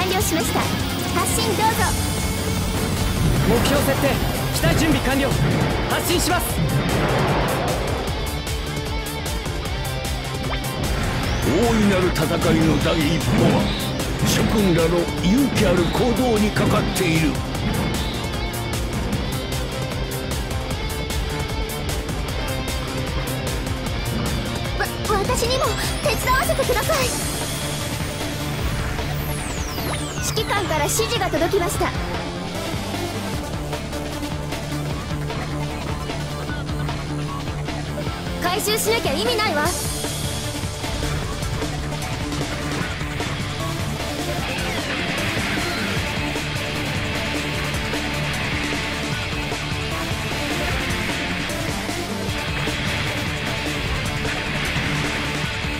完了しました。発進どうぞ。目標設定。機体準備完了。発進します。大いなる戦いの第一歩は諸君らの勇気ある行動にかかっている。わ私にも手伝わせてください指揮官から指示が届きました。回収しなきゃ意味ないわ。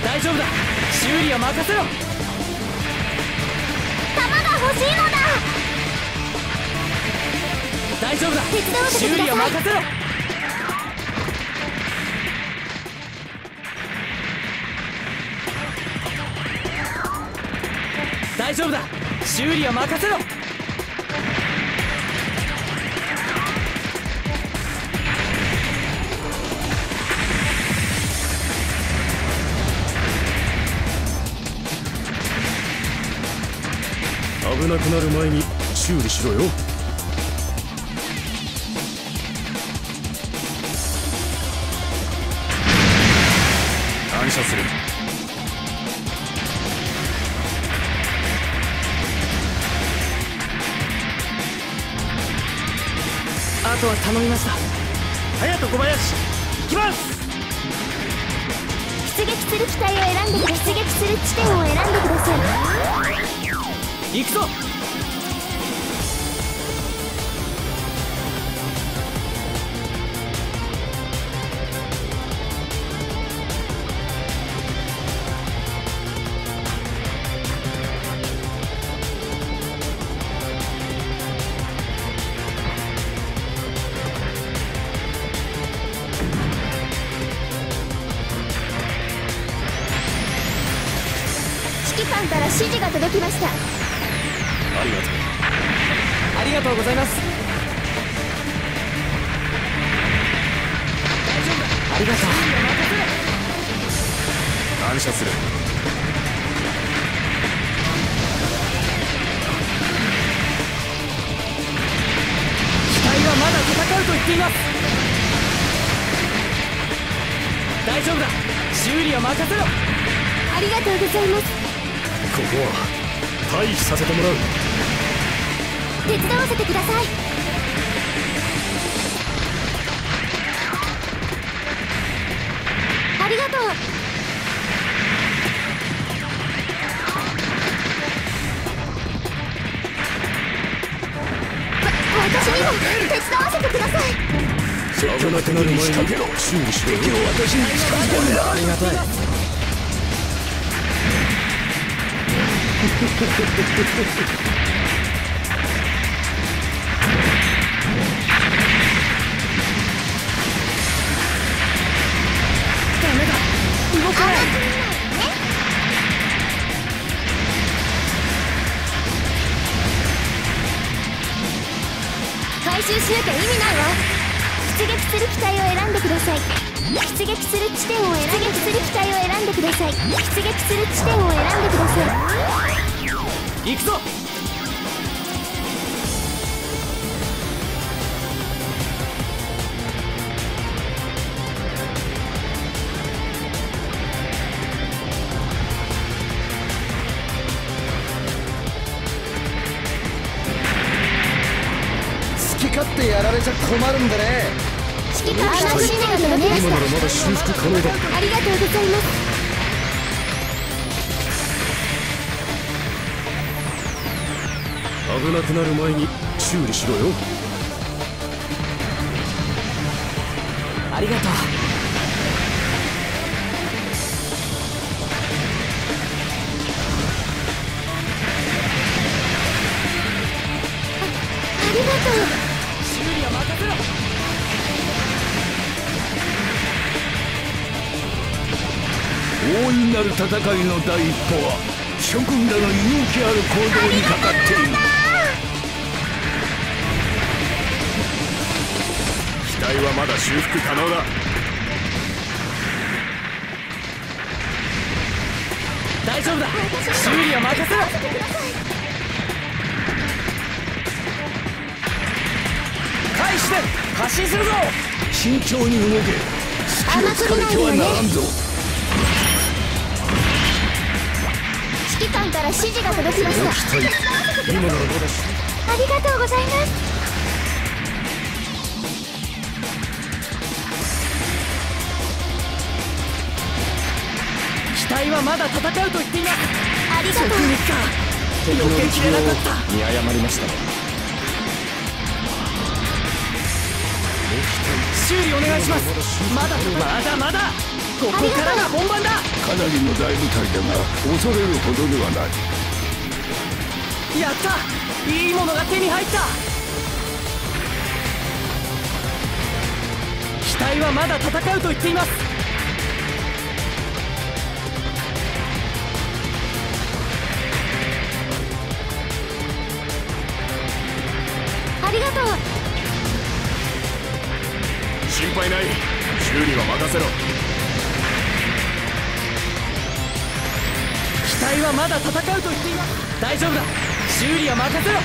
大丈夫だ。修理は任せろ。しいのだ大丈夫だ。手伝わせて修理ください。は任せろ。大丈夫だ。修理は任せろなくなる前に修理しろよ。感謝する。あとは頼みました。隼人小林行きます！出撃する機体を選んでください。出撃する地点を行くぞりがとう。感謝する。機体はまだ戦うと言っています。大丈夫だ。修理は任せろ。ありがとうございます。ここは退避させてもらう。手伝わせてくださいがとう。私にも手伝わせてください。危なくなる前に修理しろ敵を私に近づけるなありがたいダ回収しなきゃ意味ないわ出撃する機体を選んでください。出撃する地点を選んで出撃する機体を選んでください。出撃する地点を選んでください。行くぞ。れちゃ困るんでね。指揮官から指示が届きま今ならしまだ修復可能だ。たありがとうございます。危なくなる前に修理しろよ。ありがとう大いなる戦いの第一歩は諸君らの勇気ある行動にかかっている。機体はまだ修復可能だ。大丈夫だ。修理は任せろ。返して発進するぞ。慎重に動け。隙をつかれてはならんぞ指揮官から指示が届きました。今ならどうだしありがとうございます機体はまだ戦うと言っています。ありがとう。直撃か避けきれなかった。見誤りました修理お願いします。まだまだまだ。ここからが本番だ。かなりの大部隊だが恐れるほどではない。やった。いいものが手に入った。機体はまだ戦うと言っています心配ない。修理は任せろ。機体はまだ戦うと言っています大丈夫だ。修理は任せろ。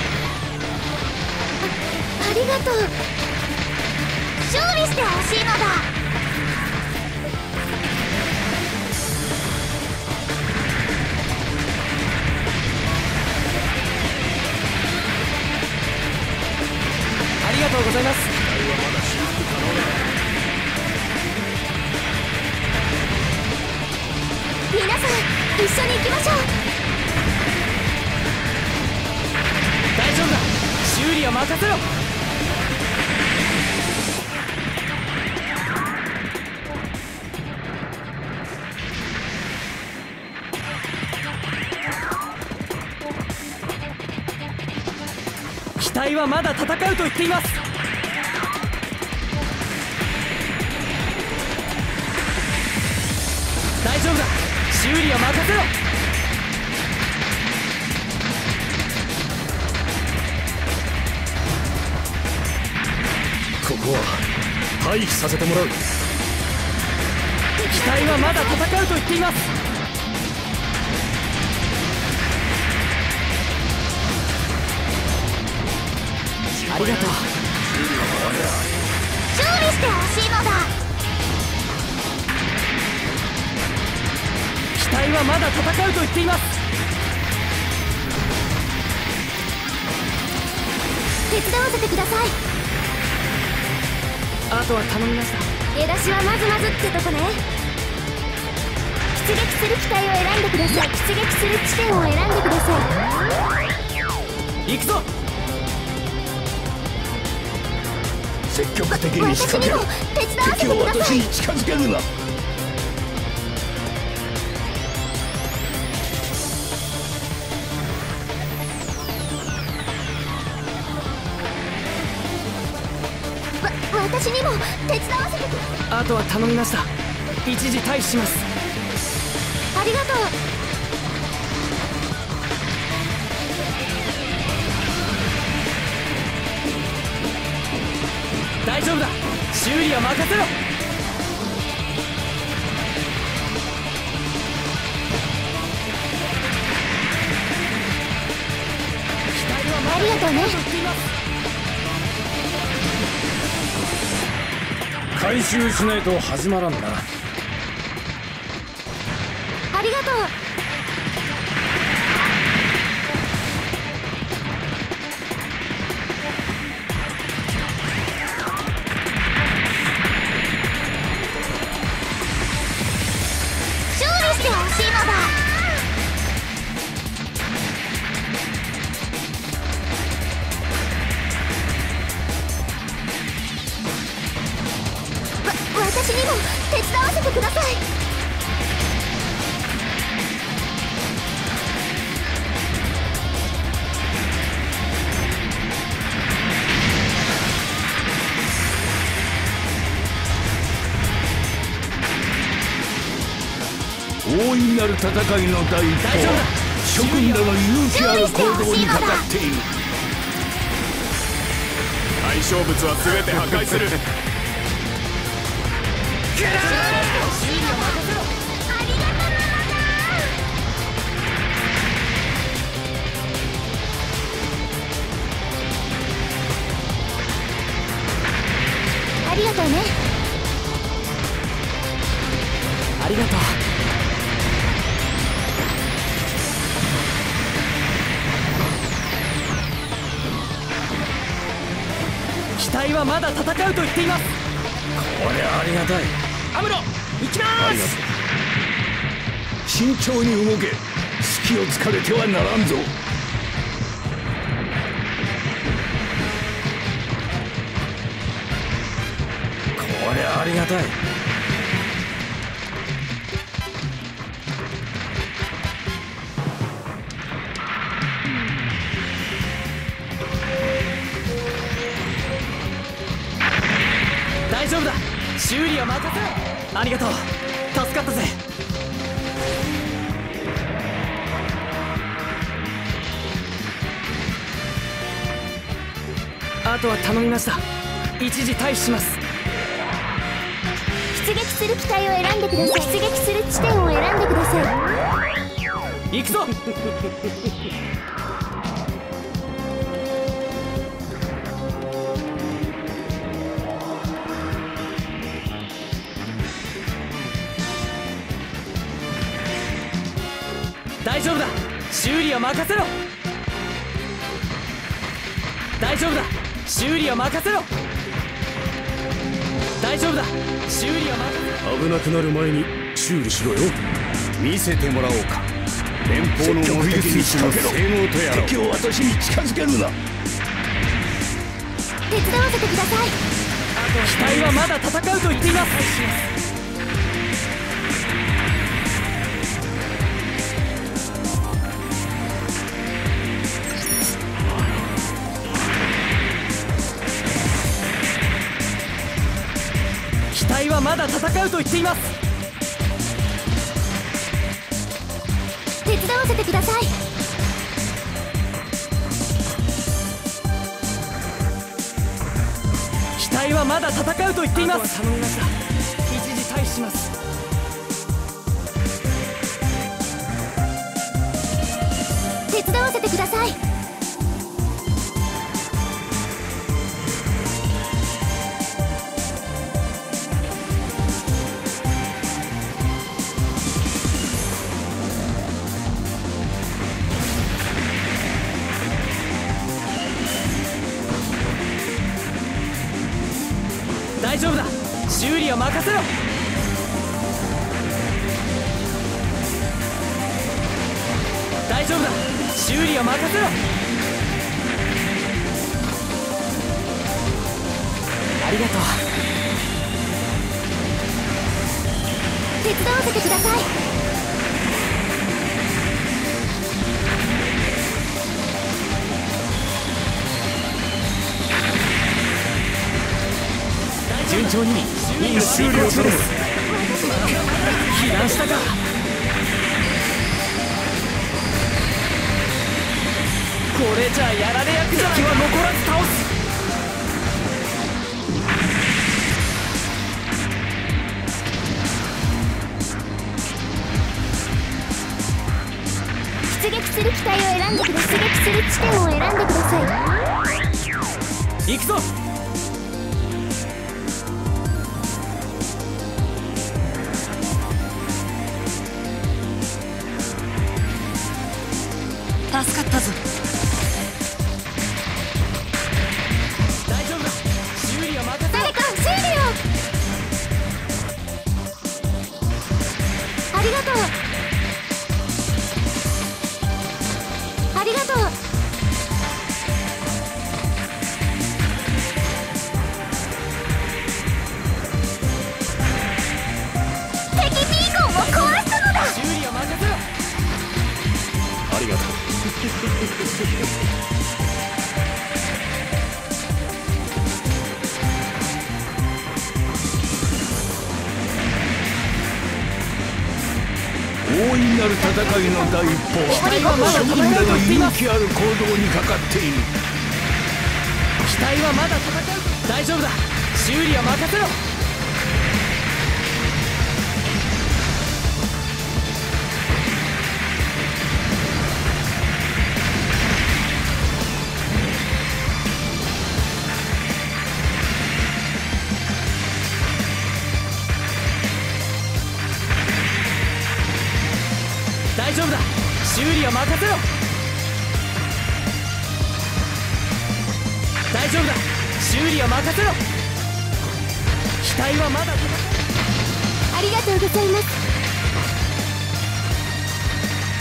ありがとう。修理してほしいのだ。ありがとうございます皆さん一緒に行きましょう大丈夫だ。修理は任せろ機体はまだ戦うと言っています。大丈夫だ。修理は任せろ。ここは退避させてもらう。機体はまだ戦うと言っています。ありがとう。修理してほしいのだ機体はまだ戦うと言っています。手伝わせてください。あとは頼みました。出だしはまずまずってとこね。出撃する機体を選んでください。出撃する地点を選んでください。行くぞ。積極的に仕掛けろ。私にも手伝わせ敵をてください。私に近づけるな私にも手伝わせて。くあとは頼みました。一時退避します。ありがとう。大丈夫だ。修理は任せろ。ありがとうね回収しないと始まらんな。ありがとう。大いなる戦いの第一歩は諸君らの勇気ある行動にかかっている対象物は全て破壊するありがとうね。ありがとう機体はまだ戦うと言っています。これありがたい。アムロ行きます。慎重に動け。隙を突かれてはならんぞ。これありがたい大丈夫だ。修理は任せ。ろありがとう。助かったぜ。あとは頼みました。一時退避します。出撃する機体を選んでください。出撃する地点を選んでください。行くぞ大丈夫だ。修理は任せろ。大丈夫だ。修理は任せろ。大丈夫だ。修理は任せろ。危なくなる前に修理しろよ。見せてもらおうか。連邦の目的に仕掛けろ性能とやらを。敵を私に近づけるな。手伝わせてください。機体はまだ戦うと言っています機体はまだ戦うと言っています。手伝わせてください。機体はまだ戦うと言っています。頼みました一時退避します。手伝わせてください大丈夫だ。修理は任せろ。大丈夫だ。修理は任せろ。ありがとう。手伝わせてください。順調にいい修理を頼なる戦いの第一歩。は諸君らの勇気ある行動にかかっている機体はまだ戦う。大丈夫だ。修理は任せろ。は任せろ。大丈夫だ。修理は任せろ。機体はまだ戦ありがとうございます。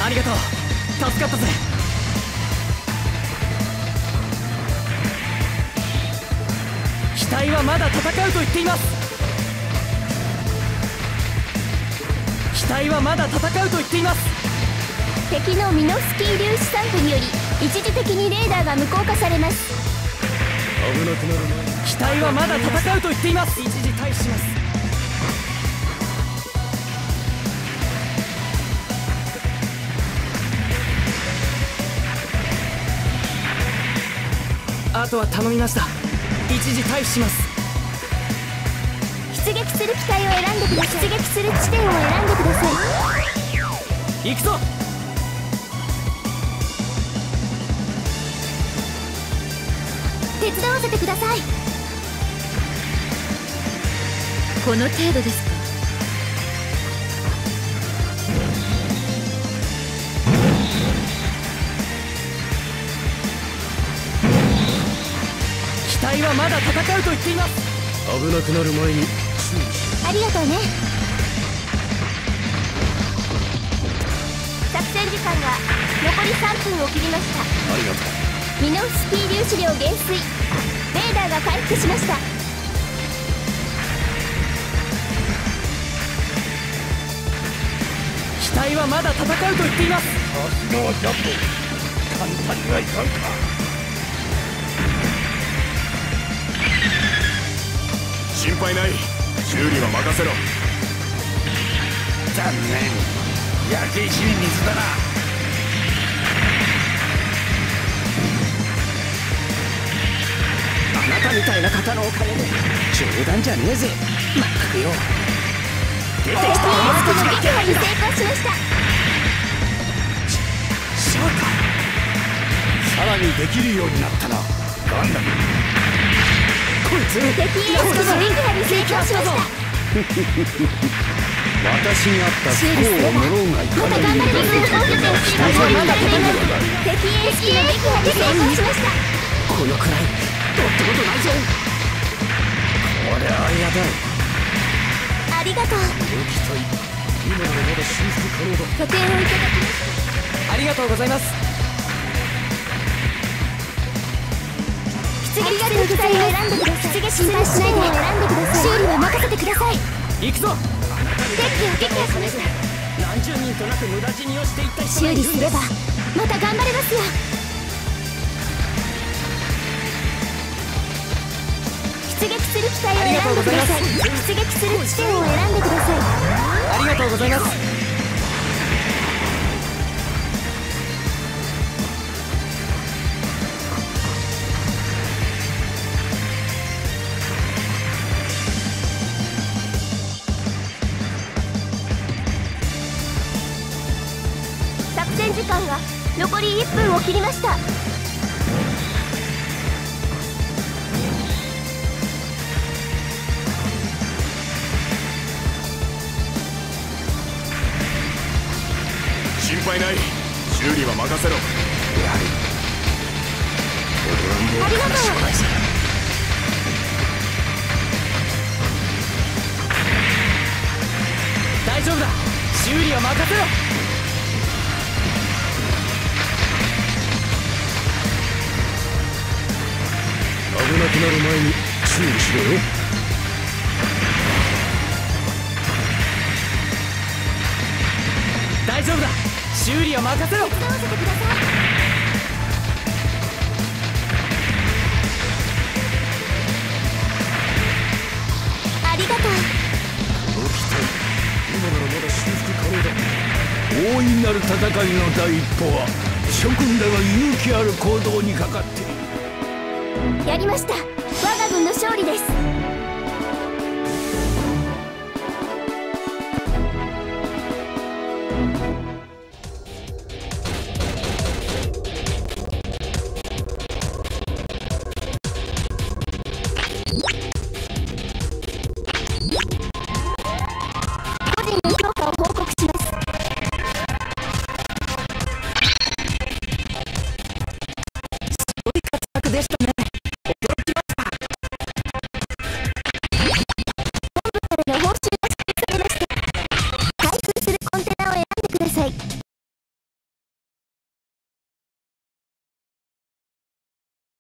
ありがとう。助かったぜ。機体はまだ戦うと言っています。機体はまだ戦うと言っています敵のミノフスキー粒子散布により一時的にレーダーが無効化されます。危なくなる機体はまだ戦うと言っています。一時退避します。あとは頼みました。一時退避します。出撃する機体を選んでください。出撃する地点を選んでください。行くぞ手伝わせてください。この程度ですか？機体はまだ戦うと言っています。危なくなる前にありがとうね。作戦時間が残り3分を切りました。ありがとうミノフスキー粒子量減衰。レーダーが回復しました。機体はまだ戦うと言っています。さすがはジャンボ簡単にはいかんか。心配ない。修理は任せろ。残念。焼け石に水だななたみたいな方のおかげで冗談じゃねえぜ。まったくよ。出てきた。敵エース機の撃破に成功しました。シャーかさらにできるようになったな。ガンダム。こいつ。敵エース機の撃破に成功しました。私にあった不幸をもろうがいかまたない頑張れる防御点を追加されています敵エース機の撃破に成功しました。このくらい。どってことないぞ。これはありがたい。ありがとう。機体。今ならまだ修復可能だ。拠点をいただきましたありがとうございます。出撃する機体を選んでください出撃心配しないで。選んでください修理は任せてください。行くぞ。を撃破しました何十人となく無駄死にをしていった人修がいるんです。理すればまた頑張れますよる機体を選んでください出撃する地点を選んでください。ありがとうございます作戦時間が残り1分を切りました心配ない。修理は任せろ。ありがとう大丈夫だ。修理は任せろ。危なくなる前に注意しろよ。大丈夫だ修理は任せろ。手伝わせてくださいありが今ならまだ修復可能だ。る戦いの第一歩は諸君らの勇気ある行動にかかっている。やりました。我が軍の勝利です